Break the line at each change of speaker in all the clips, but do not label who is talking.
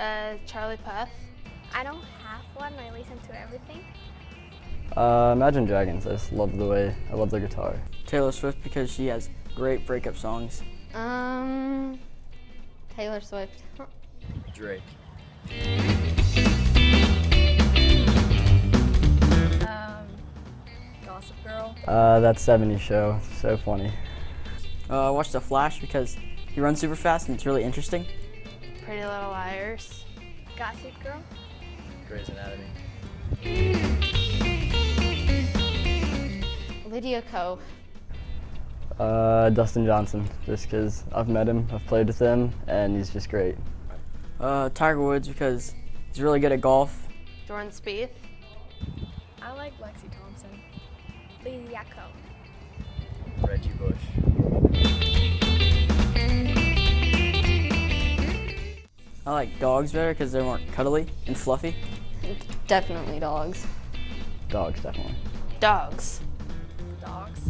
Puth.
I don't have one. I listen to everything.
Uh, Imagine Dragons. I just love the way, I love the guitar.
Taylor Swift because she has great breakup songs.
Um, Taylor Swift.
Drake.
Um, Gossip Girl.
Uh, that 70s show, so funny.
Uh, I watched The Flash because he runs super fast and it's really interesting.
Pretty Little Liars.
Gossip Girl.
Grey's Anatomy.
Lydia Ko.
Uh, Dustin Johnson, just because I've met him, I've played with him, and he's just great.
Uh, Tiger Woods because he's really good at golf.
Jordan Spieth.
I like Lexi Thompson.
Lydia Ko.
Reggie
I like dogs better because they're more cuddly and fluffy.
Definitely dogs.
Dogs, definitely.
Dogs.
Dogs.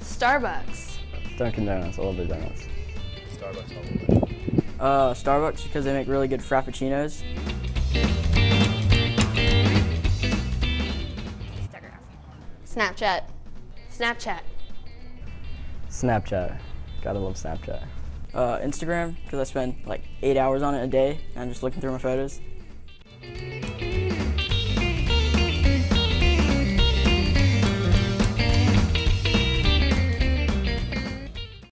Starbucks.
Dunkin' Donuts, I love their donuts.
Starbucks all the way.
Uh, Starbucks because they make really good frappuccinos.
Instagram.
Snapchat. Snapchat.
Snapchat, Gotta love Snapchat.
Uh, Instagram, because I spend like eight hours on it a day, and I'm just looking through my photos.